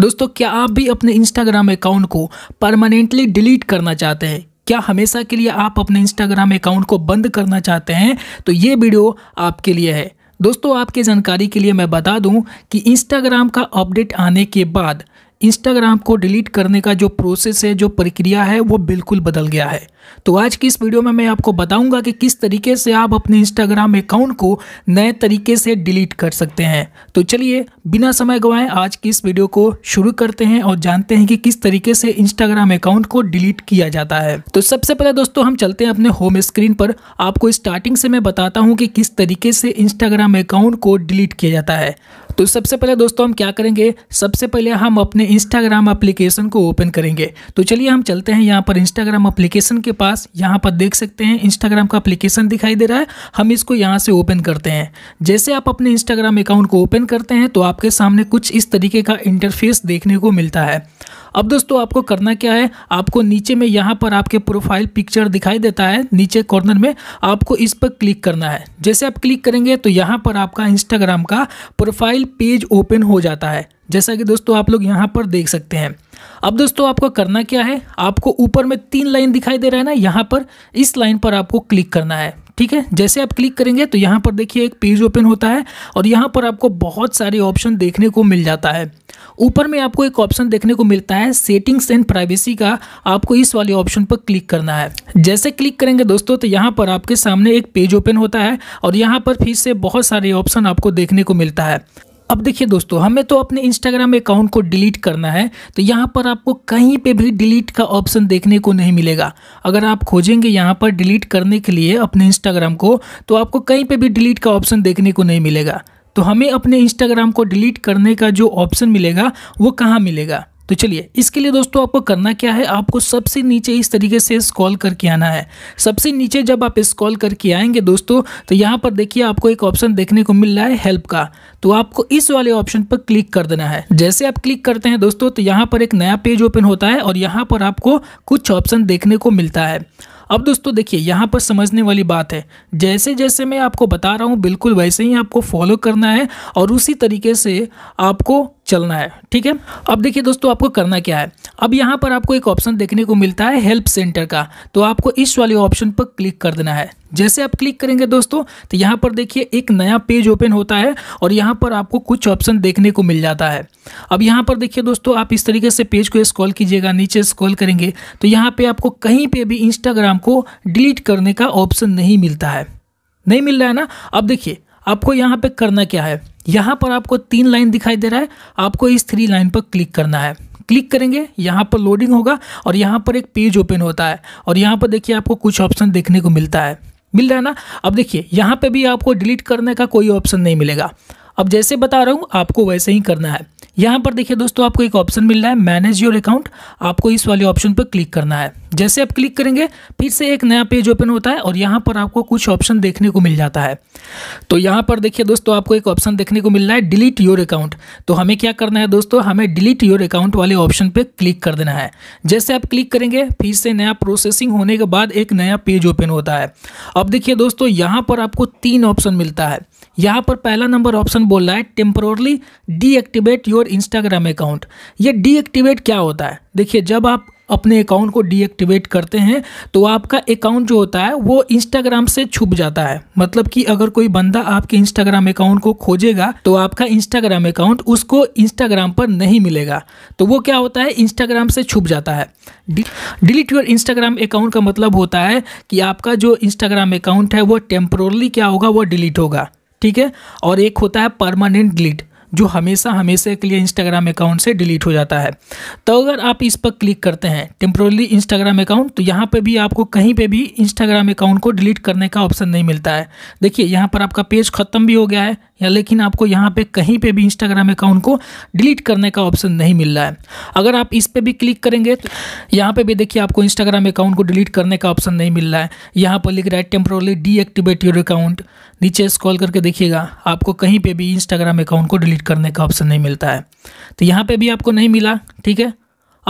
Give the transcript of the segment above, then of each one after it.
दोस्तों, क्या आप भी अपने इंस्टाग्राम अकाउंट को परमानेंटली डिलीट करना चाहते हैं? क्या हमेशा के लिए आप अपने इंस्टाग्राम अकाउंट को बंद करना चाहते हैं? तो ये वीडियो आपके लिए है। दोस्तों, आपके जानकारी के लिए मैं बता दूँ कि इंस्टाग्राम का अपडेट आने के बाद इंस्टाग्राम को डिलीट करने का जो प्रोसेस है, जो प्रक्रिया है, वो बिल्कुल बदल गया है। तो आज की इस वीडियो में मैं आपको बताऊँगा कि किस तरीके से आप अपने इंस्टाग्राम अकाउंट को नए तरीके से डिलीट कर सकते हैं। तो चलिए, बिना समय गंवाए आज की इस वीडियो को शुरू करते हैं और जानते हैं कि किस तरीके से इंस्टाग्राम अकाउंट को डिलीट किया जाता है। तो सबसे पहले दोस्तों, हम चलते हैं अपने होम स्क्रीन पर। आपको स्टार्टिंग से मैं बताता हूँ कि किस तरीके से इंस्टाग्राम अकाउंट को डिलीट किया जाता है। तो सबसे पहले दोस्तों हम क्या करेंगे? सबसे पहले हम अपने इंस्टाग्राम एप्लीकेशन को ओपन करेंगे। तो चलिए हम चलते हैं यहाँ पर इंस्टाग्राम एप्लीकेशन के पास। यहाँ पर देख सकते हैं इंस्टाग्राम का अप्लीकेशन दिखाई दे रहा है। हम इसको यहाँ से ओपन करते हैं। जैसे आप अपने इंस्टाग्राम अकाउंट को ओपन करते हैं तो आपके सामने कुछ इस तरीके का इंटरफेस देखने को मिलता है। अब दोस्तों आपको करना क्या है? आपको नीचे में यहाँ पर आपके प्रोफ़ाइल पिक्चर दिखाई देता है। नीचे कॉर्नर में आपको इस पर क्लिक करना है। जैसे आप क्लिक करेंगे तो यहाँ पर आपका इंस्टाग्राम का प्रोफ़ाइल पेज ओपन हो जाता है। जैसा कि दोस्तों आप लोग यहाँ पर देख सकते हैं। अब दोस्तों आपको करना क्या है? आपको ऊपर में तीन लाइन दिखाई दे रहा है ना? यहाँ पर इस लाइन पर आपको क्लिक करना है। ठीक है? जैसे आप क्लिक करेंगे तो यहाँ पर देखिए एक पेज ओपन होता है और यहाँ पर आपको बहुत सारे ऑप्शन देखने को मिल जाता है। ऊपर में आपको एक ऑप्शन देखने को मिलता है सेटिंग्स एंड प्राइवेसी का। आपको इस वाले ऑप्शन पर क्लिक करना है। जैसे क्लिक करेंगे दोस्तों तो यहाँ पर आपके सामने एक पेज ओपन होता है और यहाँ पर फिर से बहुत सारे ऑप्शन आपको देखने को मिलता है। अब देखिए दोस्तों, हमें तो अपने इंस्टाग्राम अकाउंट को डिलीट करना है तो यहाँ पर आपको कहीं पे भी डिलीट का ऑप्शन देखने को नहीं मिलेगा। अगर आप खोजेंगे यहाँ पर डिलीट करने के लिए अपने इंस्टाग्राम को तो आपको कहीं पे भी डिलीट का ऑप्शन देखने को नहीं मिलेगा। तो हमें अपने इंस्टाग्राम को डिलीट करने का जो ऑप्शन मिलेगा, वो कहाँ मिलेगा? तो चलिए, इसके लिए दोस्तों आपको करना क्या है? आपको सबसे नीचे इस तरीके से स्क्रॉल करके आना है। सबसे नीचे जब आप स्क्रॉल करके आएँगे दोस्तों तो यहाँ पर देखिए आपको एक ऑप्शन देखने को मिल रहा है हेल्प का। तो आपको इस वाले ऑप्शन पर क्लिक कर देना है। जैसे आप क्लिक करते हैं दोस्तों तो यहाँ पर एक नया पेज ओपन होता है और यहाँ पर आपको कुछ ऑप्शन देखने को मिलता है। अब दोस्तों देखिए, यहाँ पर समझने वाली बात है। जैसे जैसे मैं आपको बता रहा हूँ, बिल्कुल वैसे ही आपको फॉलो करना है और उसी तरीके से आपको चलना है, ठीक है? अब देखिए दोस्तों, आपको करना क्या है? अब यहाँ पर आपको एक ऑप्शन देखने को मिलता है हेल्प सेंटर का। तो आपको इस वाले ऑप्शन पर क्लिक कर देना है। जैसे आप क्लिक करेंगे दोस्तों तो यहाँ पर देखिए एक नया पेज ओपन होता है और यहाँ पर आपको कुछ ऑप्शन देखने को मिल जाता है। अब यहाँ पर देखिए दोस्तों, आप इस तरीके से पेज को स्क्रॉल कीजिएगा, नीचे स्क्रॉल करेंगे तो यहाँ पे आपको कहीं पे भी इंस्टाग्राम को डिलीट करने का ऑप्शन नहीं मिलता है। नहीं मिल रहा है ना? अब देखिए आपको यहाँ पे करना क्या है? यहाँ पर आपको तीन लाइन दिखाई दे रहा है। आपको इस थ्री लाइन पर क्लिक करना है। क्लिक करेंगे, यहाँ पर लोडिंग होगा और यहाँ पर एक पेज ओपन होता है। और यहाँ पर देखिए आपको कुछ ऑप्शन देखने को मिलता है। मिल रहा है ना? अब देखिए, यहाँ पर भी आपको डिलीट करने का कोई ऑप्शन नहीं मिलेगा। अब जैसे बता रहा हूँ, आपको वैसे ही करना है। यहाँ पर देखिए दोस्तों, आपको एक ऑप्शन मिल रहा है मैनेज योर अकाउंट आपको इस वाले ऑप्शन पर क्लिक करना है। जैसे आप क्लिक करेंगे, फिर से एक नया पेज ओपन होता है और यहाँ पर आपको कुछ ऑप्शन देखने को मिल जाता है। तो यहाँ पर देखिए दोस्तों, आपको एक ऑप्शन देखने को मिल रहा है डिलीट योर अकाउंट तो हमें क्या करना है दोस्तों, हमें डिलीट योर अकाउंट वाले ऑप्शन पर क्लिक कर देना है। जैसे आप क्लिक करेंगे, फिर से नया प्रोसेसिंग होने के बाद एक नया पेज ओपन होता है। अब देखिए दोस्तों, यहाँ पर आपको तीन ऑप्शन मिलता है। यहाँ पर पहला नंबर ऑप्शन बोल रहा है temporarily deactivate your Instagram account ये डीएक्टिवेट क्या होता है? देखिए, जब आप अपने अकाउंट को डीएक्टिवेट करते हैं तो आपका अकाउंट जो होता है, वो इंस्टाग्राम से छुप जाता है। मतलब कि अगर कोई बंदा आपके इंस्टाग्राम अकाउंट को खोजेगा तो आपका इंस्टाग्राम अकाउंट उसको इंस्टाग्राम पर नहीं मिलेगा। तो वो क्या होता है? इंस्टाग्राम से छुप जाता है। डिलीट योर इंस्टाग्राम अकाउंट का मतलब होता है कि आपका जो इंस्टाग्राम अकाउंट है, वो टेम्प्रोरली क्या होगा? वो डिलीट होगा। ठीक है? और एक होता है परमानेंट डिलीट जो हमेशा हमेशा के लिए इंस्टाग्राम अकाउंट से डिलीट हो जाता है। तो अगर आप इस पर क्लिक करते हैं टेम्प्रोरली इंस्टाग्राम अकाउंट तो यहाँ पे भी आपको कहीं पे भी इंस्टाग्राम अकाउंट को डिलीट करने का ऑप्शन नहीं मिलता है। देखिए, यहाँ पर आपका पेज ख़त्म भी हो गया है या लेकिन आपको यहाँ पे कहीं पे भी इंस्टाग्राम अकाउंट को डिलीट करने का ऑप्शन नहीं मिल रहा है। अगर आप इस पर भी क्लिक करेंगे तो यहाँ पे भी देखिए आपको इंस्टाग्राम अकाउंट को डिलीट करने का ऑप्शन नहीं मिल रहा है। यहाँ पर लिख रहा है टेम्प्रोरली डीएक्टिवेट योर अकाउंट नीचे स्क्रॉल करके देखिएगा, आपको कहीं पर भी इंस्टाग्राम अकाउंट को डिलीट करने का ऑप्शन नहीं मिलता है। तो यहाँ पर भी आपको नहीं मिला, ठीक है?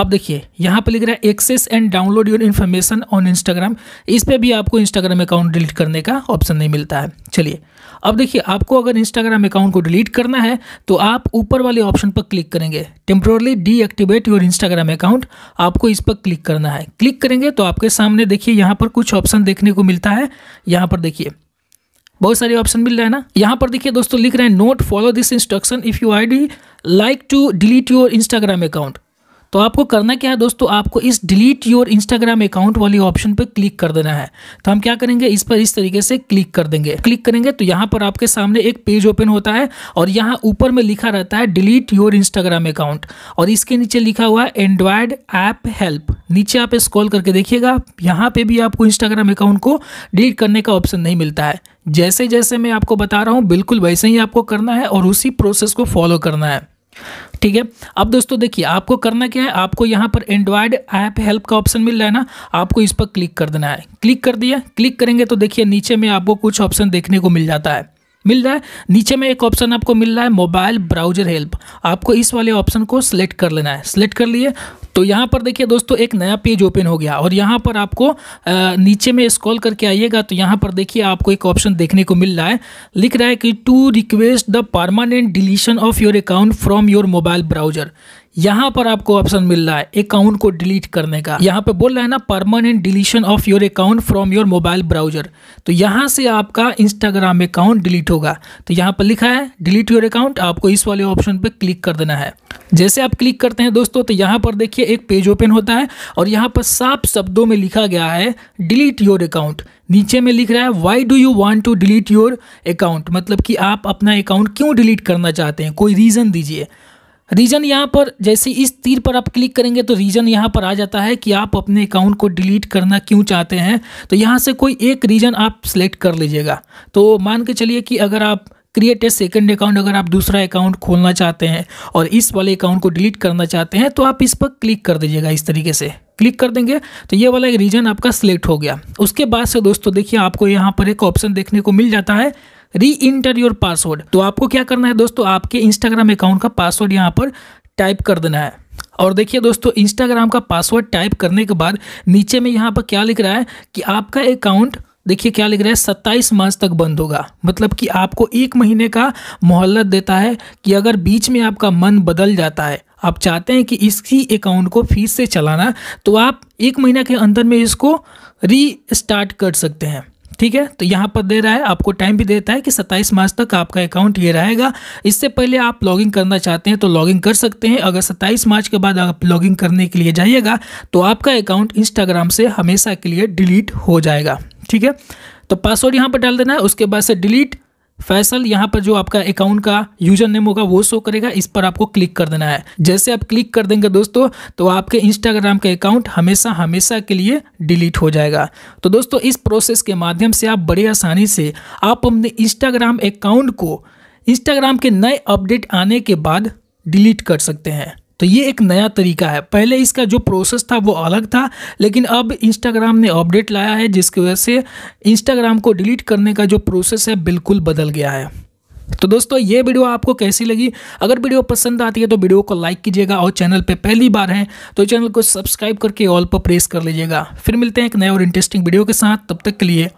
अब देखिए, यहाँ पे लिख रहा है access and download your information on Instagram इस पर भी आपको इंस्टाग्राम अकाउंट डिलीट करने का ऑप्शन नहीं मिलता है। चलिए, अब देखिए, आपको अगर इंस्टाग्राम अकाउंट को डिलीट करना है तो आप ऊपर वाले ऑप्शन पर क्लिक करेंगे। Temporarily deactivate your Instagram account आपको इस पर क्लिक करना है। क्लिक करेंगे तो आपके सामने देखिए, यहाँ पर कुछ ऑप्शन देखने को मिलता है। यहाँ पर देखिए, बहुत सारे ऑप्शन मिल रहे हैं ना। यहाँ पर देखिए दोस्तों, लिख रहे हैं note follow this instruction if you I'd like to delete your Instagram account तो आपको करना क्या है दोस्तों? आपको इस डिलीट योर इंस्टाग्राम अकाउंट वाली ऑप्शन पर क्लिक कर देना है। तो हम क्या करेंगे? इस पर इस तरीके से क्लिक कर देंगे। क्लिक करेंगे तो यहाँ पर आपके सामने एक पेज ओपन होता है और यहाँ ऊपर में लिखा रहता है डिलीट योर इंस्टाग्राम अकाउंट और इसके नीचे लिखा हुआ है एंड्रॉयड ऐप हेल्प नीचे आप स्क्रॉल करके देखिएगा, यहाँ पे भी आपको इंस्टाग्राम अकाउंट को डिलीट करने का ऑप्शन नहीं मिलता है। जैसे जैसे मैं आपको बता रहा हूँ, बिल्कुल वैसे ही आपको करना है और उसी प्रोसेस को फॉलो करना है। ठीक है? अब दोस्तों देखिए, आपको करना क्या है? आपको यहाँ पर एंड्रॉयड ऐप हेल्प का ऑप्शन मिल रहा है ना? आपको इस पर क्लिक कर देना है। क्लिक कर दिया क्लिक करेंगे तो देखिए नीचे में आपको कुछ ऑप्शन देखने को मिल जाता है। मिल रहा है? नीचे में एक ऑप्शन आपको मिल रहा है मोबाइल ब्राउज़र हेल्प आपको इस वाले ऑप्शन को सिलेक्ट कर लेना है। सिलेक्ट कर लिए तो यहाँ पर देखिए दोस्तों, एक नया पेज ओपन हो गया और यहाँ पर आपको नीचे में स्क्रॉल करके आइएगा तो यहाँ पर देखिए आपको एक ऑप्शन देखने को मिल रहा है। लिख रहा है कि to request the permanent deletion of your account from your mobile browser यहाँ पर आपको ऑप्शन मिल रहा है अकाउंट को डिलीट करने का। यहाँ पे बोल रहा है ना permanent deletion of your account from your mobile browser तो यहाँ से आपका इंस्टाग्राम अकाउंट डिलीट होगा। तो यहाँ पर लिखा है डिलीट योर अकाउंट आपको इस वाले ऑप्शन पे क्लिक कर देना है। जैसे आप क्लिक करते हैं दोस्तों तो यहाँ पर देखिए एक पेज ओपन होता है और यहाँ पर साफ़ शब्दों में लिखा गया है डिलीट योर अकाउंट नीचे में लिख रहा है why do you want to delete your account मतलब कि आप अपना अकाउंट क्यों डिलीट करना चाहते हैं? कोई रीज़न दीजिए। रीजन यहाँ पर, जैसे इस तीर पर आप क्लिक करेंगे तो रीजन यहाँ पर आ जाता है कि आप अपने अकाउंट को डिलीट करना क्यों चाहते हैं। तो यहाँ से कोई एक रीजन आप सिलेक्ट कर लीजिएगा। तो मान के चलिए कि अगर आप क्रिएट ए सेकेंड अकाउंट अगर आप दूसरा अकाउंट खोलना चाहते हैं और इस वाले अकाउंट को डिलीट करना चाहते हैं तो आप इस पर क्लिक कर दीजिएगा इस तरीके से। क्लिक कर देंगे तो ये वाला एक रीजन आपका सिलेक्ट हो गया। उसके बाद से दोस्तों देखिए, आपको यहाँ पर एक ऑप्शन देखने को मिल जाता है। री इंटर योर पासवर्ड तो आपको क्या करना है दोस्तों? आपके इंस्टाग्राम अकाउंट का पासवर्ड यहाँ पर टाइप कर देना है। और देखिए दोस्तों इंस्टाग्राम का पासवर्ड टाइप करने के बाद नीचे में यहाँ पर क्या लिख रहा है कि आपका अकाउंट देखिए क्या लिख रहा है, सत्ताईस मार्च तक बंद होगा। मतलब कि आपको एक महीने का मोहल्लत देता है कि अगर बीच में आपका मन बदल जाता है, आप चाहते हैं कि इसी अकाउंट को फिर से चलाना तो आप एक महीना के अंदर में इसको री स्टार्ट कर सकते हैं। ठीक है? तो यहाँ पर दे रहा है, आपको टाइम भी देता है कि 27 मार्च तक आपका अकाउंट ये रहेगा। इससे पहले आप लॉगिंग करना चाहते हैं तो लॉगिंग कर सकते हैं। अगर 27 मार्च के बाद आप लॉगिंग करने के लिए जाइएगा तो आपका अकाउंट इंस्टाग्राम से हमेशा के लिए डिलीट हो जाएगा। ठीक है? तो पासवर्ड यहाँ पर डाल देना है, उसके बाद से डिलीट फैसल, यहाँ पर जो आपका अकाउंट का यूज़र नेम होगा, वो शो करेगा। इस पर आपको क्लिक कर देना है। जैसे आप क्लिक कर देंगे दोस्तों तो आपके इंस्टाग्राम का अकाउंट हमेशा हमेशा के लिए डिलीट हो जाएगा। तो दोस्तों, इस प्रोसेस के माध्यम से आप बड़ी आसानी से आप अपने इंस्टाग्राम अकाउंट को इंस्टाग्राम के नए अपडेट आने के बाद डिलीट कर सकते हैं। तो ये एक नया तरीका है। पहले इसका जो प्रोसेस था वो अलग था, लेकिन अब इंस्टाग्राम ने अपडेट लाया है, जिसकी वजह से इंस्टाग्राम को डिलीट करने का जो प्रोसेस है बिल्कुल बदल गया है। तो दोस्तों, ये वीडियो आपको कैसी लगी? अगर वीडियो पसंद आती है तो वीडियो को लाइक कीजिएगा और चैनल पे पहली बार हैं तो चैनल को सब्सक्राइब करके ऑल पर प्रेस कर लीजिएगा। फिर मिलते हैं एक नए और इंटरेस्टिंग वीडियो के साथ। तब तक के लिए